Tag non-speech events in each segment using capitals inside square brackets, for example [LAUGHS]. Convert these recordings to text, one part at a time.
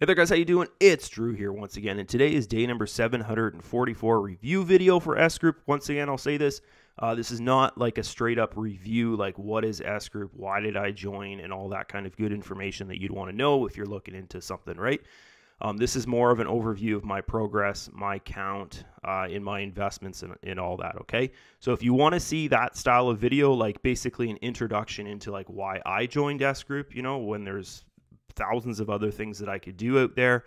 Hey there guys, how you doing? It's Drew here once again, and today is day number 744 review video for S Group. Once again, I'll say this, uh, this is not like a straight up review, like what is S Group, why did I join, and all that kind of good information that you'd want to know if you're looking into something, right? Um, this is more of an overview of my progress, my count uh, in my investments, and, and all that. Okay, so if you want to see that style of video, like basically an introduction into like why I joined S Group, you know, when there's thousands of other things that I could do out there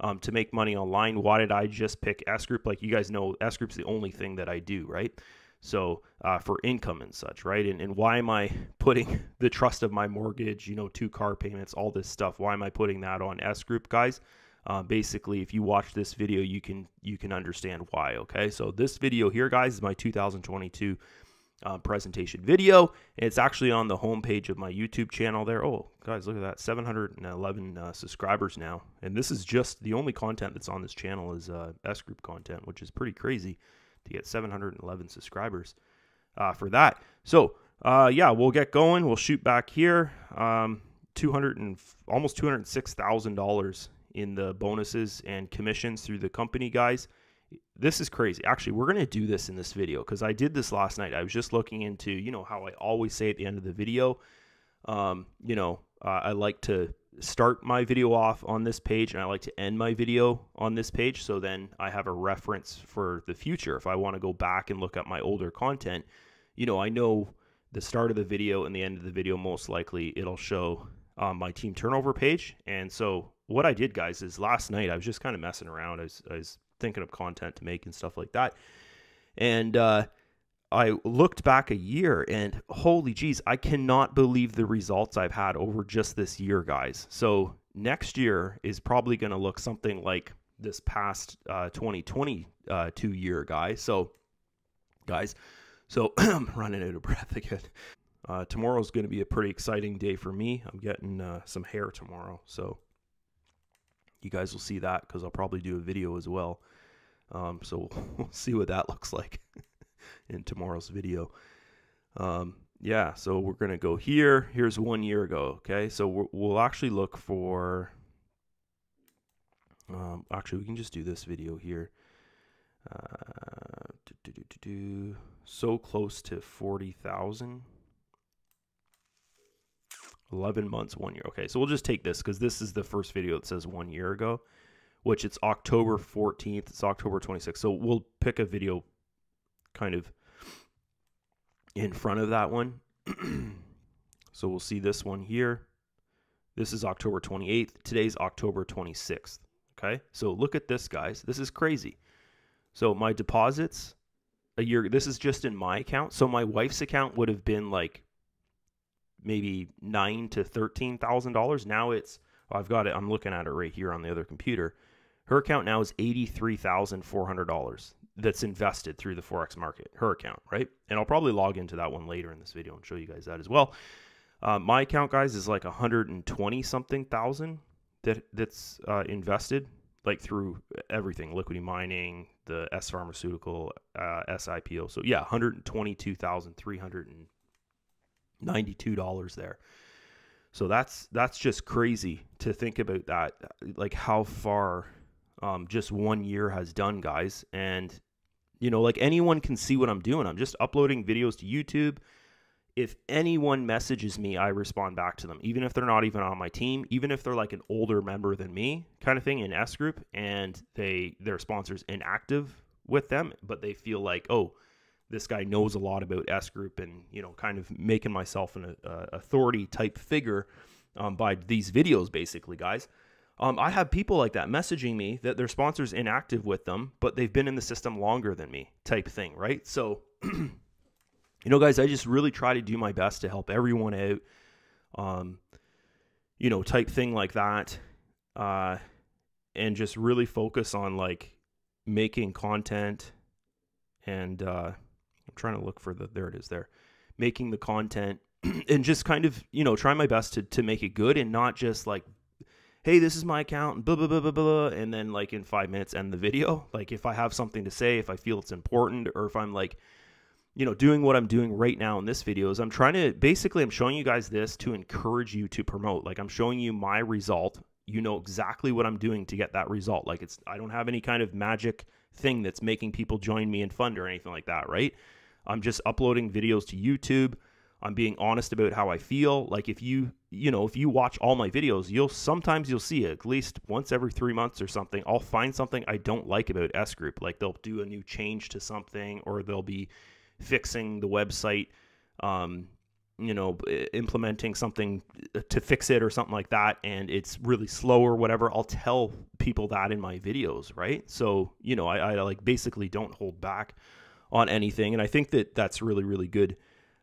um, to make money online. Why did I just pick S Group? Like you guys know, S Group's the only thing that I do, right? So uh, for income and such, right? And, and why am I [LAUGHS] putting the trust of my mortgage, you know, two car payments, all this stuff? Why am I putting that on S Group, guys? Uh, basically, if you watch this video, you can you can understand why. Okay, so this video here, guys, is my 2022 uh, presentation video. It's actually on the homepage of my YouTube channel there. Oh, guys, look at that 711 uh, subscribers now. And this is just the only content that's on this channel is uh, S Group content, which is pretty crazy to get 711 subscribers uh, for that. So, uh, yeah, we'll get going. We'll shoot back here. Um, 200 and almost $206,000 in the bonuses and commissions through the company, guys this is crazy. Actually, we're going to do this in this video because I did this last night. I was just looking into, you know, how I always say at the end of the video, um, you know, uh, I like to start my video off on this page and I like to end my video on this page. So then I have a reference for the future. If I want to go back and look at my older content, you know, I know the start of the video and the end of the video, most likely it'll show um, my team turnover page. And so what I did, guys, is last night I was just kind of messing around. I was, I was thinking of content to make and stuff like that. And uh, I looked back a year and holy jeez, I cannot believe the results I've had over just this year, guys. So next year is probably going to look something like this past uh, 2022 uh, year, guys. So, guys, so [CLEARS THROAT] I'm running out of breath [LAUGHS] again. Uh, tomorrow's going to be a pretty exciting day for me. I'm getting uh, some hair tomorrow, so you guys will see that because I'll probably do a video as well. Um, so [LAUGHS] we'll see what that looks like [LAUGHS] in tomorrow's video. Um, yeah, so we're going to go here. Here's one year ago. Okay, so we will actually look for. Um, actually, we can just do this video here. Uh, do, do, do, so close to 40,000. 11 months, one year. Okay, so we'll just take this because this is the first video that says one year ago, which it's October 14th. It's October 26th. So we'll pick a video kind of in front of that one. [CLEARS THROAT] so we'll see this one here. This is October 28th. Today's October 26th. Okay, so look at this, guys. This is crazy. So my deposits a year, this is just in my account. So my wife's account would have been like maybe nine to thirteen thousand dollars. Now it's oh, I've got it. I'm looking at it right here on the other computer. Her account now is eighty three thousand four hundred dollars that's invested through the forex market. Her account, right? And I'll probably log into that one later in this video and show you guys that as well. Uh, my account, guys, is like 120 something thousand that that's uh, invested like through everything, liquidity mining, the S pharmaceutical, uh, SIPO. So yeah, 122,300 $92 there. So that's that's just crazy to think about that like how far um, just one year has done guys and you know like anyone can see what I'm doing. I'm just uploading videos to YouTube. If anyone messages me, I respond back to them, even if they're not even on my team, even if they're like an older member than me, kind of thing in S group, and they their sponsors inactive with them, but they feel like, oh, this guy knows a lot about S Group and you know kind of making myself an uh, authority type figure um, by these videos, basically, guys. Um, I have people like that messaging me that their sponsors inactive with them, but they've been in the system longer than me, type thing, right? So, [CLEARS THROAT] you know, guys, I just really try to do my best to help everyone out, um, you know, type thing like that, uh, and just really focus on like making content and uh, I'm trying to look for the there it is there. Making the content [CLEARS THROAT] and just kind of, you know, try my best to to make it good and not just like hey, this is my account, and blah, blah, blah, blah, blah, and then like in five minutes end the video. [LAUGHS] Like if I have something to say, if I feel it's important, or if I'm like, you know, doing what I'm doing right now in this video is I'm trying to basically I'm showing you guys this to encourage you to promote. Like I'm showing you my result you know exactly what I'm doing to get that result. Like it's I don't have any kind of magic thing that's making people join me in fund or anything like that, right? I'm just uploading videos to YouTube. I'm being honest about how I feel. Like if you, you know, if you watch all my videos, you'll sometimes you'll see at least once every 3 months or something. I'll find something I don't like about S group. Like they'll do a new change to something or they'll be fixing the website um, you know, implementing something to fix it or something like that, and it's really slow or whatever, I'll tell people that in my videos, right? So, you know, I, I like basically don't hold back on anything, and I think that that's really, really good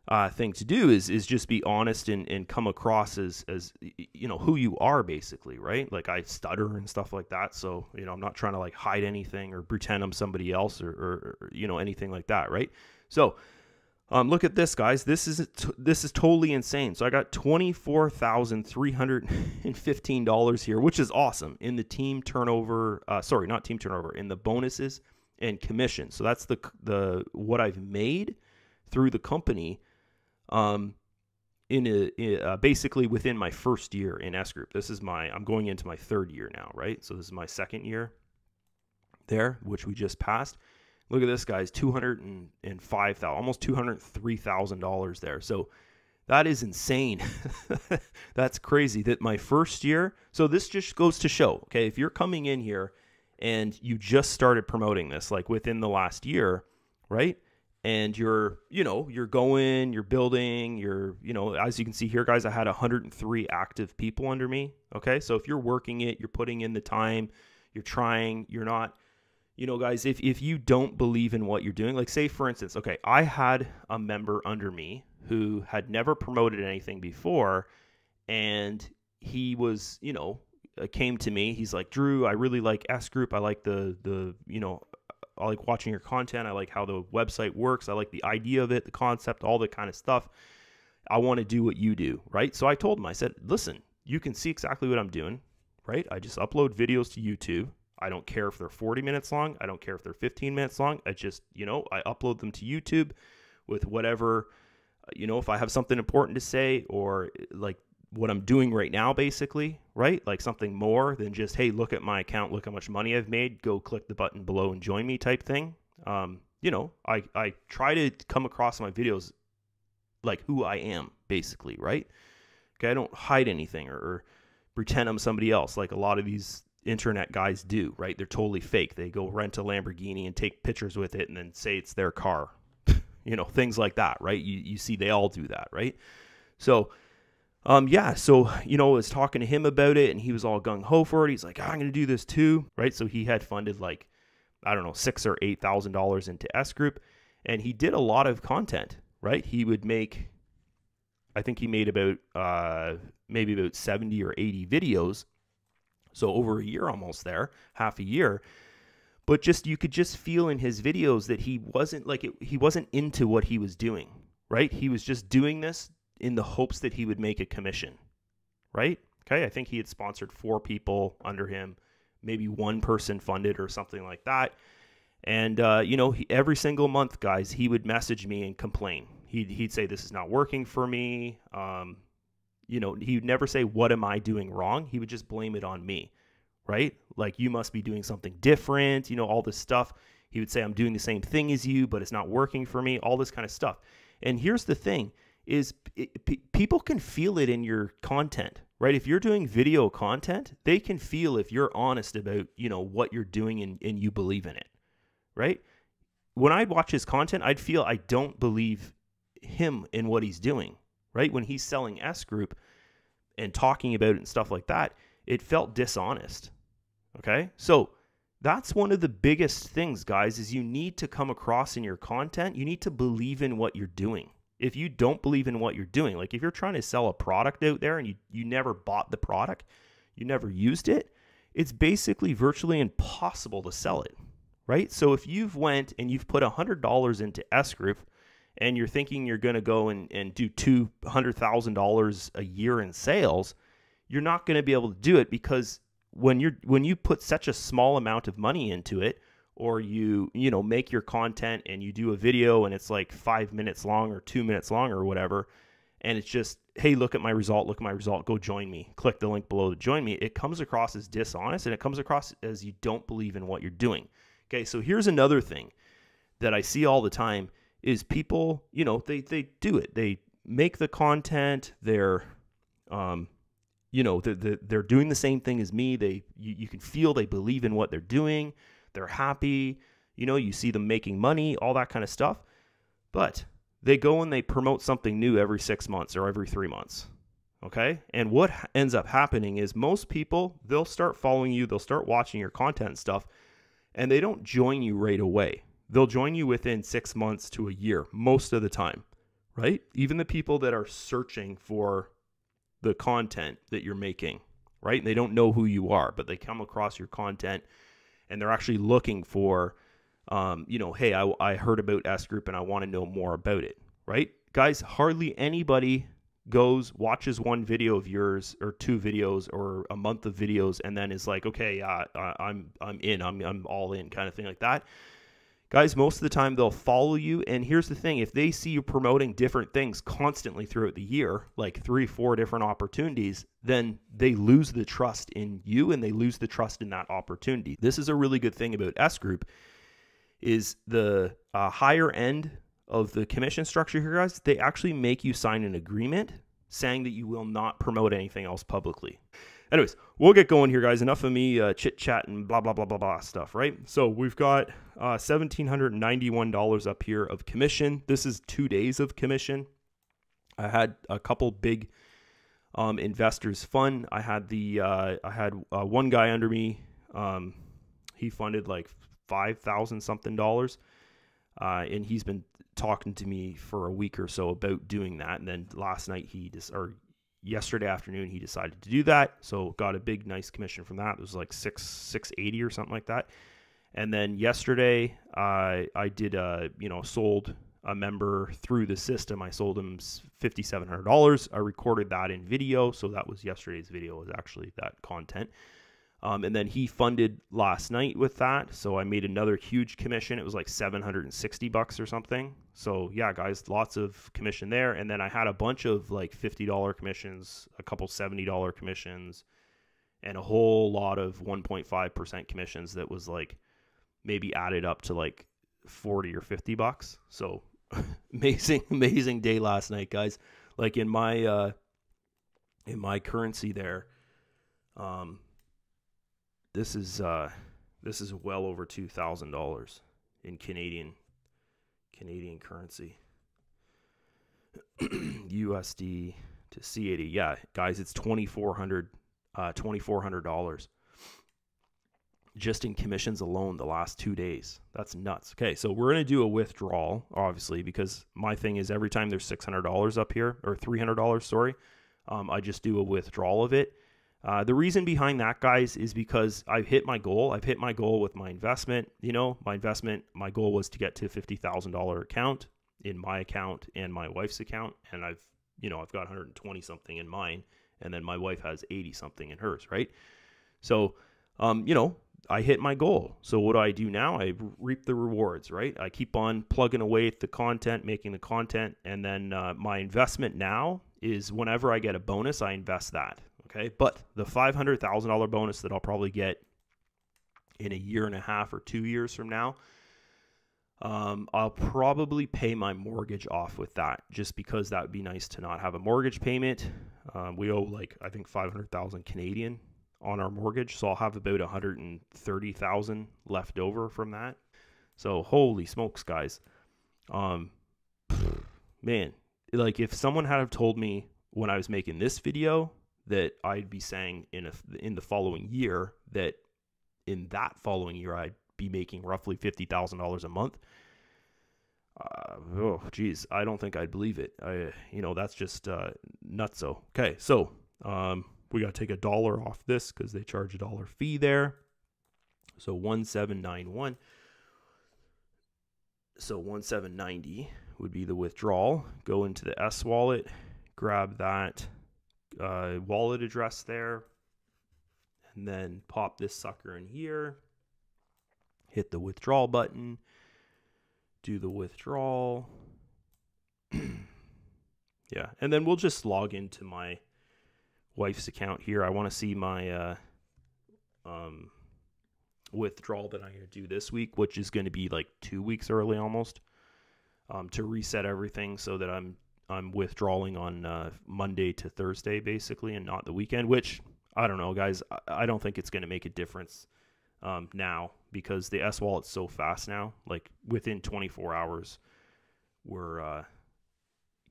uh, thing to do is is just be honest and, and come across as as you know who you are basically, right? Like I stutter and stuff like that, so you know I'm not trying to like hide anything or pretend I'm somebody else or, or, or you know anything like that, right? So um, look at this, guys. This is this is totally insane. So I got twenty four thousand three hundred and fifteen dollars here, which is awesome in the team turnover. Uh, sorry, not team turnover in the bonuses and commission. So that's the the what I've made through the company. Um, in a, in uh, basically within my first year in S group. This is my I'm going into my third year now, right? So this is my second year there, which we just passed. Look at this, guys, two hundred and five thousand, almost two hundred three thousand dollars there. So that is insane. [LAUGHS] That's crazy. That my first year. So this just goes to show, okay, if you're coming in here and you just started promoting this, like within the last year, right? And you're, you know, you're going, you're building, you're, you know, as you can see here, guys, I had 103 active people under me. Okay. So if you're working it, you're putting in the time, you're trying, you're not you know, guys, if, if you don't believe in what you're doing, like say for instance, okay, I had a member under me who had never promoted anything before, and he was, you know, came to me. He's like, Drew, I really like S Group. I like the the, you know, I like watching your content. I like how the website works. I like the idea of it, the concept, all that kind of stuff. I want to do what you do, right? So I told him, I said, listen, you can see exactly what I'm doing, right? I just upload videos to YouTube. I don't care if they're 40 minutes long. I don't care if they're 15 minutes long. I just, you know, I upload them to YouTube with whatever, uh, you know, if I have something important to say or like what I'm doing right now, basically, right? Like something more than just, hey, look at my account, look how much money I've made, go click the button below and join me type thing. Um, you know, I, I try to come across my videos like who I am, basically, right? Okay, I don't hide anything or, or pretend I'm somebody else like a lot of these internet guys do, right? They're totally fake. They go rent a Lamborghini and take pictures with it and then say it's their car. [LAUGHS] you know, things like that, right? You you see they all do that, right? So um yeah, so you know, I was talking to him about it and he was all gung ho for it. He's like, oh, I'm gonna do this too, right? So he had funded like I don't know, six or eight thousand dollars into S Group, and he did a lot of content, right? He would make I think he made about uh maybe about 70 or 80 videos so over a year almost there, half a year. But just you could just feel in his videos that he wasn't like it, he wasn't into what he was doing, right? He was just doing this in the hopes that he would make a commission, right? Okay, I think he had sponsored four people under him, maybe one person funded or something like that. And uh, you know, he, every single month, guys, he would message me and complain. He'd he'd say this is not working for me. Um, you know, he would never say, What am I doing wrong? He would just blame it on me, right? Like, you must be doing something different, you know, all this stuff. He would say, I'm doing the same thing as you, but it's not working for me, all this kind of stuff. And here's the thing is it, p- people can feel it in your content right if you're doing video content they can feel if you're honest about you know what you're doing and, and you believe in it right when i'd watch his content i'd feel i don't believe him in what he's doing right? When he's selling S Group and talking about it and stuff like that, it felt dishonest. Okay? So that's one of the biggest things, guys, is you need to come across in your content, you need to believe in what you're doing. If you don't believe in what you're doing, like if you're trying to sell a product out there and you, you never bought the product, you never used it, it's basically virtually impossible to sell it, right? So if you've went and you've put $100 into S Group and you're thinking you're going to go and, and do $200,000 a year in sales, you're not going to be able to do it because when you're when you put such a small amount of money into it or you you know make your content and you do a video and it's like 5 minutes long or 2 minutes long or whatever and it's just, hey, look at my result, look at my result, go join me. Click the link below to join me. It comes across as dishonest and it comes across as you don't believe in what you're doing. Okay, so here's another thing that I see all the time is people, you know, they they do it. They make the content, they're um you know, they're, they're doing the same thing as me. They you, you can feel they believe in what they're doing. They're happy. You know, you see them making money, all that kind of stuff. But they go and they promote something new every six months or every three months. Okay. And what ends up happening is most people, they'll start following you, they'll start watching your content and stuff, and they don't join you right away. They'll join you within six months to a year, most of the time, right? Even the people that are searching for the content that you're making, right? They don't know who you are, but they come across your content and they're actually looking for um, you know, hey, I, I heard about S Group and I want to know more about it, right? Guys, hardly anybody goes, watches one video of yours or two videos or a month of videos and then is like, okay, uh, I'm, I'm in, I'm, I'm all in kind of thing like that. Guys, most of the time they'll follow you. And here's the thing if they see you promoting different things constantly throughout the year, like three, four different opportunities, then they lose the trust in you and they lose the trust in that opportunity. This is a really good thing about S Group is the uh, higher end of the commission structure here, guys. They actually make you sign an agreement saying that you will not promote anything else publicly. Anyways, we'll get going here, guys. Enough of me uh, chit chat and blah blah blah blah blah stuff, right? So we've got uh, seventeen hundred ninety-one dollars up here of commission. This is two days of commission. I had a couple big um, investors fund. I had the uh, I had uh, one guy under me. Um, he funded like five thousand something dollars, uh, and he's been talking to me for a week or so about doing that. And then last night he just or yesterday afternoon he decided to do that, so got a big nice commission from that. It was like six six eighty or something like that. And then yesterday uh, I did a you know sold a member through the system. I sold him fifty seven hundred dollars. I recorded that in video, so that was yesterday's video. Was actually that content. Um, and then he funded last night with that. So I made another huge commission. It was like 760 bucks or something. So yeah, guys, lots of commission there. And then I had a bunch of like $50 commissions, a couple $70 commissions, and a whole lot of 1.5% commissions that was like maybe added up to like 40 or 50 bucks. So [LAUGHS] amazing, amazing day last night, guys. Like in my, uh, in my currency there, um, this is uh, this is well over two thousand dollars in Canadian Canadian currency. [CLEARS THROAT] USD to CAD. Yeah, guys, it's twenty four hundred uh, twenty four hundred dollars just in commissions alone the last two days. That's nuts. Okay, so we're gonna do a withdrawal, obviously, because my thing is every time there's six hundred dollars up here or three hundred dollars, sorry, um, I just do a withdrawal of it uh, the reason behind that, guys, is because I've hit my goal. I've hit my goal with my investment. You know, my investment, my goal was to get to $50,000 account in my account and my wife's account. And I've, you know, I've got 120 something in mine. And then my wife has 80 something in hers, right? So, um, you know, I hit my goal. So what do I do now? I reap the rewards, right? I keep on plugging away at the content, making the content, and then uh, my investment now is whenever I get a bonus, I invest that. Okay. But the $500,000 bonus that I'll probably get in a year and a half or two years from now, um, I'll probably pay my mortgage off with that just because that would be nice to not have a mortgage payment. Um, we owe like, I think 500,000 Canadian on our mortgage. So I'll have about 130,000 left over from that. So holy smokes, guys. Um, man, like if someone had have told me when I was making this video that I'd be saying in a, in the following year that in that following year I'd be making roughly fifty thousand dollars a month. Uh, oh, geez, I don't think I'd believe it. I, you know, that's just uh, nutso. Okay, so um, we got to take a dollar off this because they charge a dollar fee there. So one seven nine one. So one seven ninety would be the withdrawal. Go into the S wallet, grab that uh, wallet address there, and then pop this sucker in here, hit the withdrawal button, do the withdrawal. [CLEARS THROAT] Yeah, and then we'll just log into my wife's account here. I want to see my uh, um, withdrawal that I'm going to do this week, which is going to be like two weeks early almost, um, to reset everything so that I'm I'm withdrawing on uh, Monday to Thursday basically, and not the weekend. Which I don't know, guys. I, I don't think it's going to make a difference um, now because the S wallet's so fast now. Like within 24 hours, we're uh,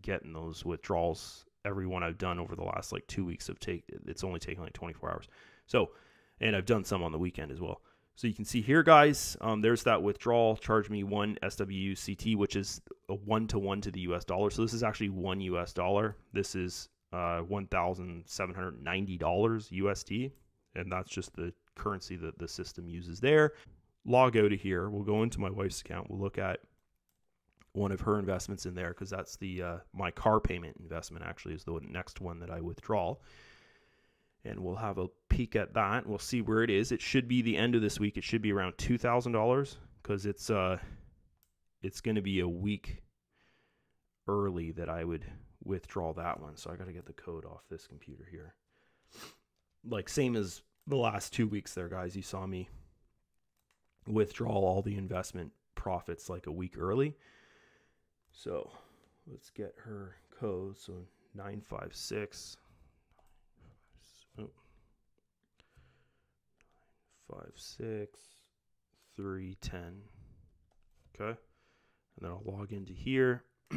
getting those withdrawals. Every one I've done over the last like two weeks of take, it's only taken like 24 hours. So, and I've done some on the weekend as well. So you can see here, guys, um, there's that withdrawal. Charge me one SWCT, which is a one to one to the US dollar. So this is actually one US dollar. This is uh, $1,790 USD. And that's just the currency that the system uses there. Log out of here. We'll go into my wife's account. We'll look at one of her investments in there because that's the uh, my car payment investment actually is the next one that I withdraw. And we'll have a peek at that. We'll see where it is. It should be the end of this week. It should be around two thousand dollars because it's uh it's going to be a week early that I would withdraw that one. So I got to get the code off this computer here. Like same as the last two weeks there, guys. You saw me withdraw all the investment profits like a week early. So let's get her code. So 956. Oh, 956 310. Okay. And then I'll log into here. [CLEARS THROAT]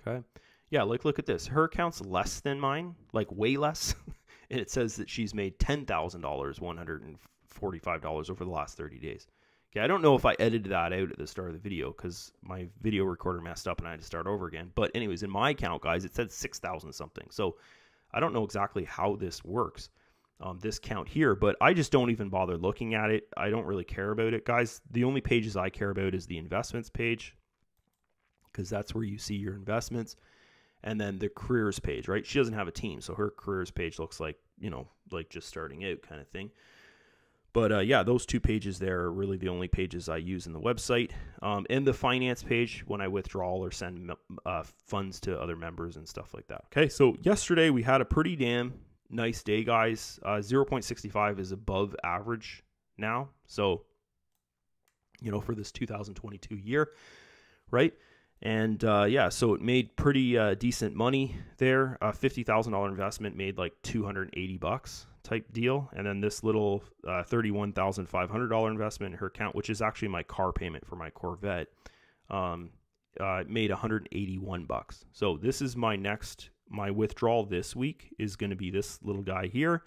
okay. Yeah, like look at this. Her account's less than mine, like way less. [LAUGHS] and it says that she's made $10,000, $145 over the last 30 days. Okay, I don't know if I edited that out at the start of the video because my video recorder messed up and I had to start over again. But anyways, in my account, guys, it said 6,000 something. So I don't know exactly how this works, um, this count here, but I just don't even bother looking at it. I don't really care about it, guys. The only pages I care about is the investments page because that's where you see your investments and then the careers page, right? She doesn't have a team, so her careers page looks like, you know, like just starting out kind of thing. But uh, yeah, those two pages there are really the only pages I use in the website. Um, and the finance page when I withdraw or send uh, funds to other members and stuff like that. Okay, so yesterday we had a pretty damn nice day, guys. Uh, 0.65 is above average now. So, you know, for this 2022 year, right? And uh, yeah, so it made pretty uh, decent money there. A fifty thousand dollar investment made like two hundred eighty bucks type deal, and then this little uh, thirty one thousand five hundred dollar investment in her account, which is actually my car payment for my Corvette, um, uh, made one hundred eighty one bucks. So this is my next my withdrawal this week is going to be this little guy here,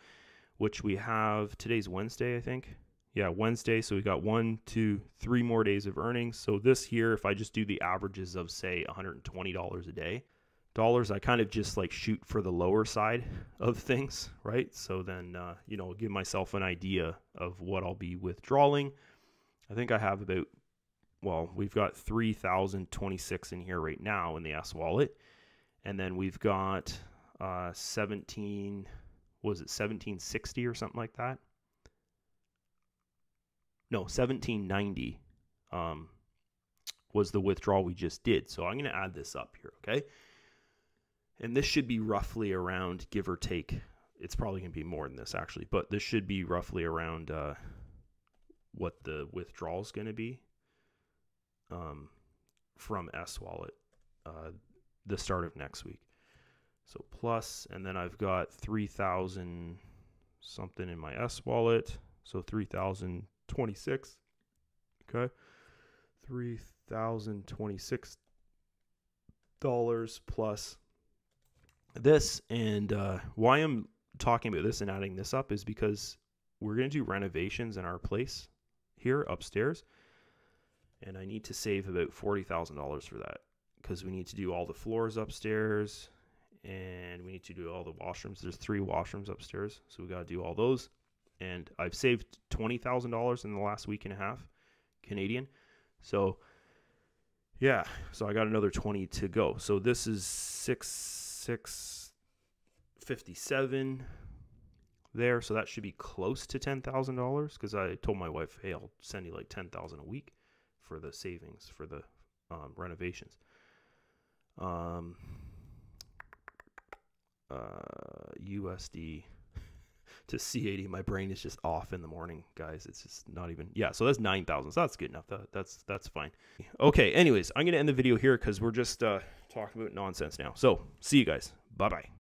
which we have today's Wednesday, I think yeah, Wednesday. So we got one, two, three more days of earnings. So this here, if I just do the averages of say $120 a day, dollars, I kind of just like shoot for the lower side of things, right? So then, uh, you know, give myself an idea of what I'll be withdrawing. I think I have about, well, we've got 3,026 in here right now in the S wallet. And then we've got uh, 17, was it 1760 or something like that? no 1790 um, was the withdrawal we just did. So I'm going to add this up here, okay? And this should be roughly around, give or take. It's probably going to be more than this actually, but this should be roughly around uh, what the withdrawal is going to be um, from S Wallet uh, the start of next week. So plus, and then I've got 3,000 something in my S Wallet. So 3,026. Okay. $3,026 plus this. And uh, why I'm talking about this and adding this up is because we're going to do renovations in our place here upstairs. And I need to save about $40,000 for that because we need to do all the floors upstairs and we need to do all the washrooms. There's three washrooms upstairs, so we got to do all those and I've saved twenty thousand dollars in the last week and a half, Canadian. So yeah, so I got another twenty to go. So this is six six fifty seven there. So that should be close to ten thousand dollars because I told my wife, hey, I'll send you like ten thousand a week for the savings for the um, renovations. Um, uh, USD [LAUGHS] to CAD. My brain is just off in the morning, guys. It's just not even. Yeah, so that's 9,000. So that's good enough. That, that's that's fine. Okay, anyways, I'm going to end the video here because we're just uh, talking about nonsense now. So see you guys. Bye-bye.